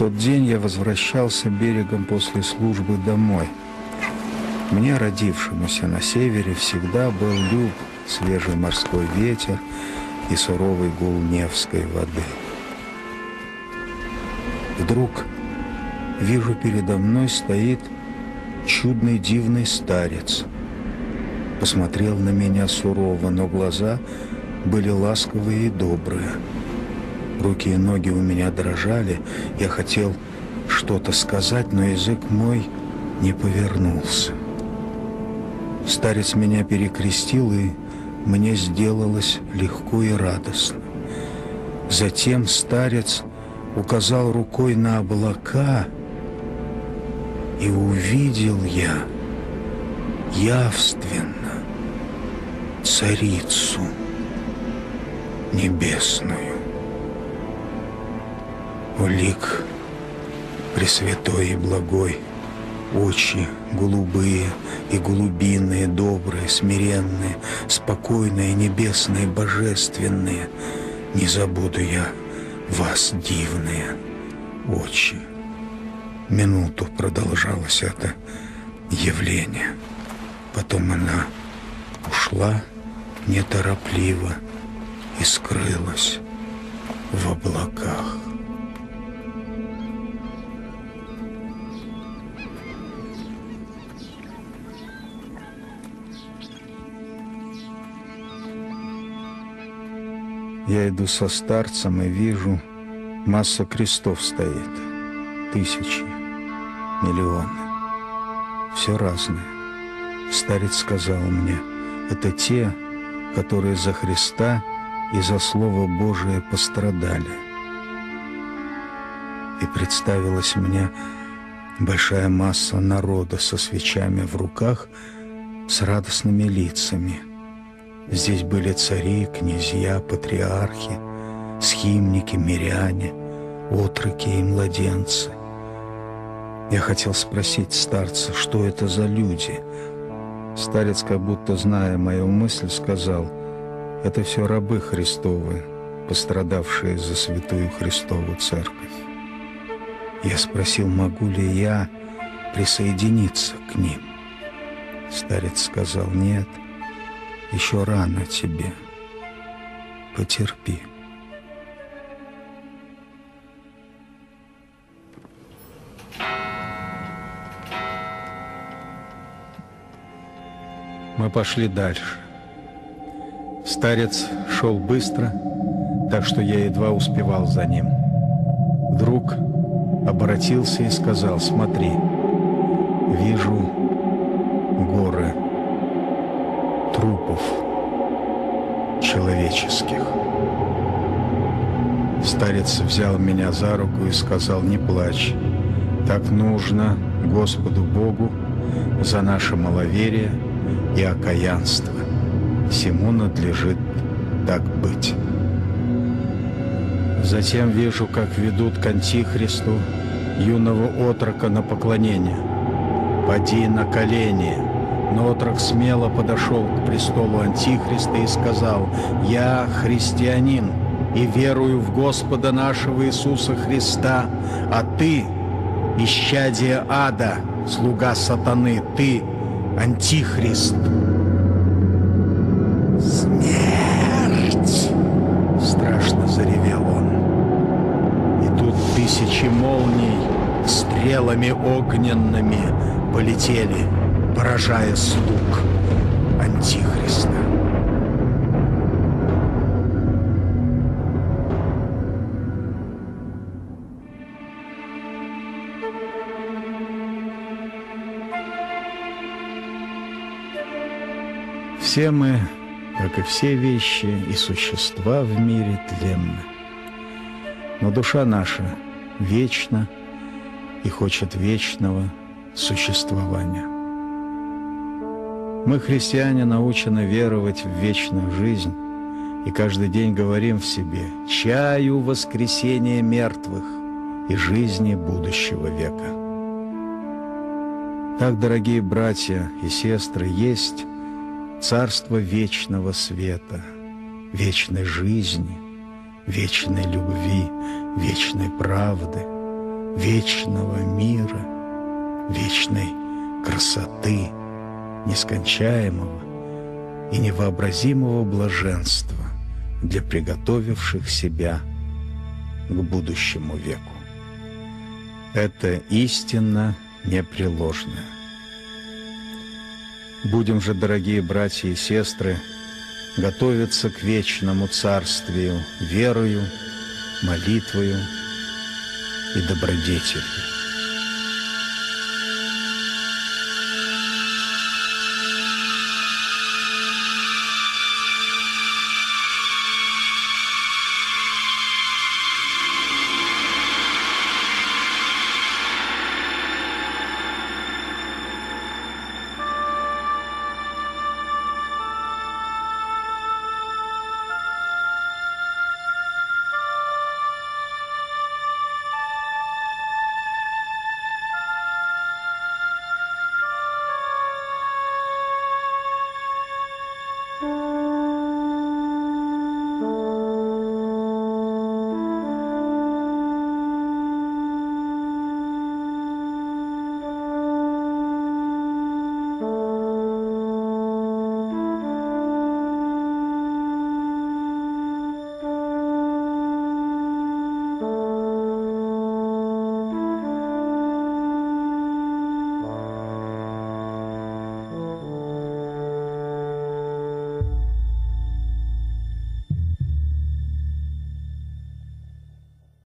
тот день я возвращался берегом после службы домой. Мне, родившемуся на севере, всегда был люб свежий морской ветер и суровый гул Невской воды. Вдруг вижу передо мной стоит чудный дивный старец. Посмотрел на меня сурово, но глаза были ласковые и добрые. Руки и ноги у меня дрожали. Я хотел что-то сказать, но язык мой не повернулся. Старец меня перекрестил, и мне сделалось легко и радостно. Затем старец указал рукой на облака, и увидел я явственно царицу небесную. О лик пресвятой и благой, очи голубые и голубиные, добрые, смиренные, спокойные, небесные, божественные. Не забуду я вас, дивные очи. Минуту продолжалось это явление. Потом она ушла неторопливо и скрылась в облаках. Я иду со старцем и вижу, масса крестов стоит. Тысячи, миллионы. Все разное. Старец сказал мне, это те, которые за Христа и за Слово Божие пострадали. И представилась мне большая масса народа со свечами в руках, с радостными лицами – Здесь были цари, князья, патриархи, схимники, миряне, отроки и младенцы. Я хотел спросить старца, что это за люди. Старец, как будто зная мою мысль, сказал, это все рабы Христовы, пострадавшие за святую Христову церковь. Я спросил, могу ли я присоединиться к ним. Старец сказал, нет, — еще рано тебе. Потерпи. Мы пошли дальше. Старец шел быстро, так что я едва успевал за ним. Вдруг обратился и сказал, смотри, вижу горы трупов человеческих. Старец взял меня за руку и сказал, не плачь, так нужно Господу Богу за наше маловерие и окаянство. Всему надлежит так быть. Затем вижу, как ведут к Антихристу юного отрока на поклонение. «Поди на колени!» Но отрок смело подошел к престолу Антихриста и сказал, «Я христианин и верую в Господа нашего Иисуса Христа, а ты, исчадие ада, слуга сатаны, ты Антихрист». «Смерть!» — страшно заревел он. И тут тысячи молний стрелами огненными полетели — поражая слуг Антихриста. Все мы, как и все вещи и существа в мире, тленны. Но душа наша вечна и хочет вечного существования. Мы, христиане, научены веровать в вечную жизнь и каждый день говорим в себе «Чаю воскресения мертвых и жизни будущего века». Так, дорогие братья и сестры, есть царство вечного света, вечной жизни, вечной любви, вечной правды, вечного мира, вечной красоты, нескончаемого и невообразимого блаженства для приготовивших себя к будущему веку. Это истинно непреложное. Будем же, дорогие братья и сестры, готовиться к вечному царствию верою, молитвою и добродетелью.